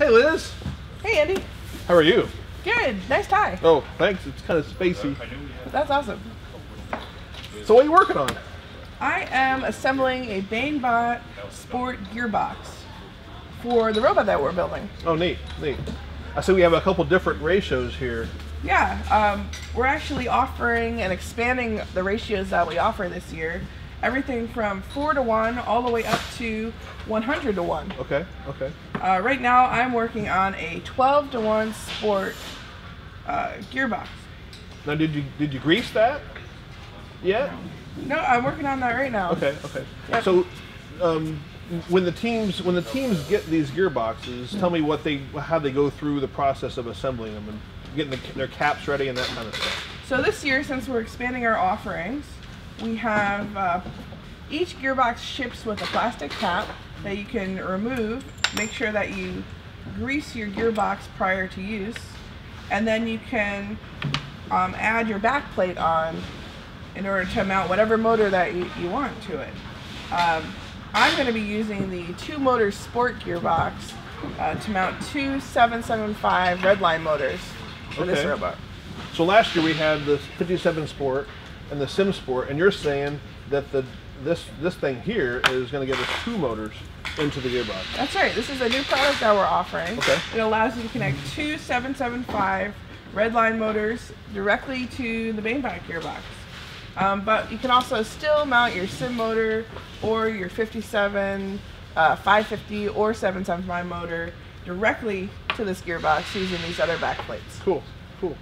Hey, Liz. Hey, Andy. How are you? Good. Nice tie. Oh, thanks. It's kind of spacey. That's awesome. So, what are you working on? I am assembling a Banebot Sport gearbox for the robot that we're building. Oh, neat, neat. I see we have a couple different ratios here. Yeah, um, we're actually offering and expanding the ratios that we offer this year. Everything from 4 to 1 all the way up to 100 to 1. Okay, okay. Uh, right now, I'm working on a 12 to 1 Sport uh, gearbox. Now, did you did you grease that yet? No, I'm working on that right now. Okay, okay. Yep. So, um, when the teams when the teams get these gearboxes, tell me what they how they go through the process of assembling them and getting the, their caps ready and that kind of stuff. So this year, since we're expanding our offerings, we have uh, each gearbox ships with a plastic cap that you can remove. Make sure that you grease your gearbox prior to use, and then you can um, add your back plate on in order to mount whatever motor that you, you want to it. Um, I'm going to be using the two motor sport gearbox uh, to mount two 775 Redline motors for this robot. So last year we had the 57 Sport and the CIM Sport, and you're saying that the this this thing here is going to give us two motors into the gearbox. That's right. This is a new product that we're offering. Okay. It allows you to connect two 775 Redline motors directly to the main Banebot gearbox. Um, but you can also still mount your CIM motor or your 57, uh, 550, or 775 motor directly to this gearbox using these other back plates. Cool, cool.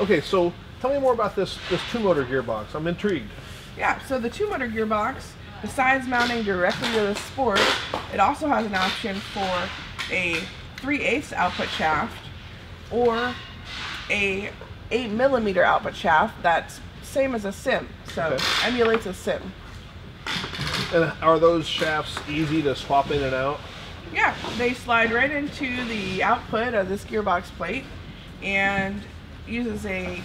Okay, so tell me more about this this two motor gearbox. I'm intrigued. Yeah, so the two motor gearbox, besides mounting directly to the Sport, it also has an option for a 3 8 output shaft or a 8 millimeter output shaft that's same as a CIM, so Okay. emulates a CIM. And are those shafts easy to swap in and out? Yeah, they slide right into the output of this gearbox plate and uses a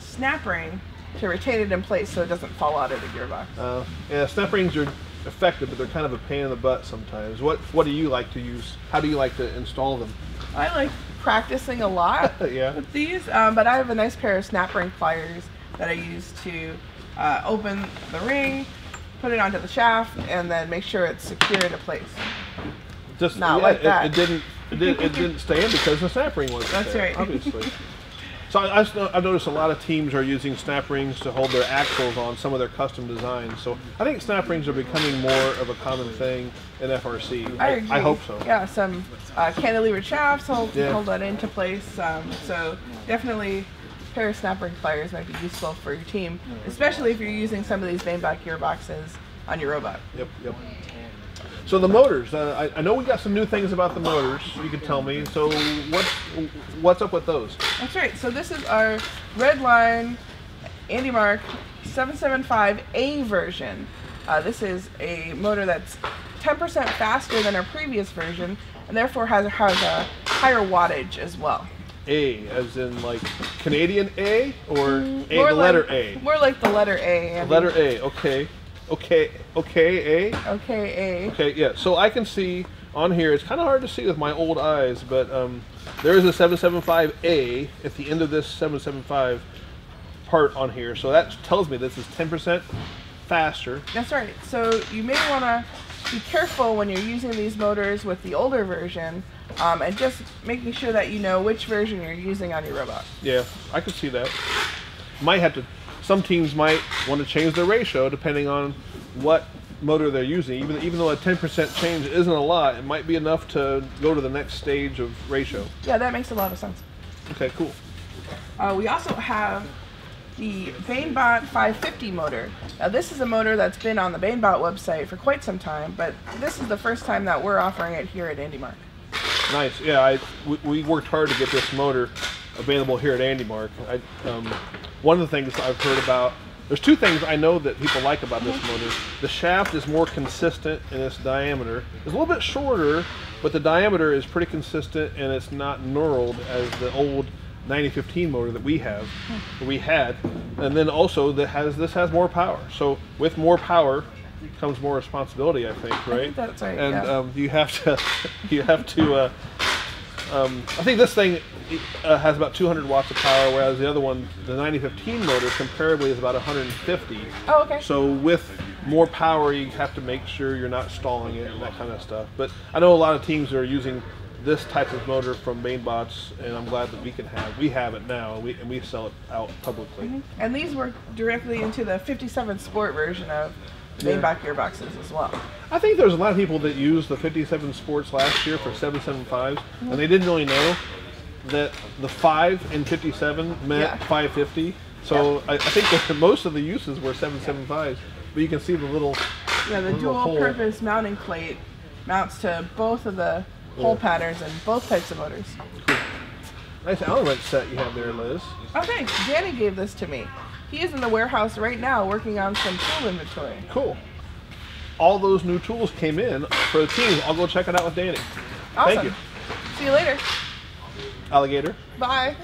snap ring to retain it in place so it doesn't fall out of the gearbox. Uh, yeah, snap rings are effective, but they're kind of a pain in the butt sometimes. What what do you like to use? How do you like to install them? I like practicing a lot Yeah. with these, um, but I have a nice pair of snap ring pliers that I use to uh, open the ring, put it onto the shaft, and then make sure it's secure into place. Just Not yeah, like it, that. it didn't it, did, it didn't stay in because the snap ring wasn't That's there, right. Obviously. So I, I've, I've noticed a lot of teams are using snap rings to hold their axles on some of their custom designs. So I think snap rings are becoming more of a common thing in FRC. I agree. I hope so. Yeah, some uh, cantilever shafts hold, Yeah. hold that into place. Um, so definitely a pair of snap ring pliers might be useful for your team, especially if you're using some of these Banebot gearboxes on your robot. Yep, yep. So the motors, uh, I, I know we got some new things about the motors. You could tell me. So what's what's up with those? That's right. So this is our Redline AndyMark 775A version. Uh, this is a motor that's 10% faster than our previous version, and therefore has, has a higher wattage as well. A, as in like Canadian A, or A, Mm, More the letter A. More like the letter A. Andy. Letter A. Okay, okay, okay. A. Okay, A. Okay, yeah. So I can see on here. It's kind of hard to see with my old eyes, but um, there is a 775A at the end of this 775 part on here. So that tells me this is 10% faster. That's right. So you may want to be careful when you're using these motors with the older version, um, and just making sure that you know which version you're using on your robot. Yeah, I could see that. Might have to. Some teams might want to change their ratio depending on what motor they're using. Even even though a 10% change isn't a lot, it might be enough to go to the next stage of ratio. Yeah, that makes a lot of sense. Okay, cool. Uh, we also have the Banebot 550 motor. Now, this is a motor that's been on the Banebot website for quite some time, but this is the first time that we're offering it here at AndyMark. Nice. Yeah, I we, we worked hard to get this motor available here at AndyMark. I, um, one of the things I've heard about there's two things I know that people like about this motor. The shaft is more consistent in its diameter. It's a little bit shorter, but the diameter is pretty consistent and it's not knurled as the old 9015 motor that we have, that we had. And then also that has this has more power. So with more power comes more responsibility, I think, right? think that's right, And yeah. um, you have to you have to uh, Um, I think this thing uh, has about 200 watts of power, whereas the other one, the 9015 motor, comparably is about 150. Oh, okay. So with more power, you have to make sure you're not stalling it and that kind of stuff. But I know a lot of teams are using this type of motor from Banebots, and I'm glad that we can have. We have it now, and we, and we sell it out publicly. And these work directly into the 57 Sport version of Yeah. Banebot gearboxes as well. I think there's a lot of people that used the 57 Sports last year for 775s, and they didn't really know that the 5 in 57 meant Yeah. 550. So I, I think that most of the uses were 775s, but you can see the little Yeah, the Little hole. dual-purpose mounting plate mounts to both of the hole patterns and both types of motors. nice Allen wrench set you have there, Liz. Okay, Danny gave this to me. He is in the warehouse right now working on some tool inventory. Cool. All those new tools came in for the team. I'll go check it out with Danny. Awesome. Thank you, See you later. alligator. Bye.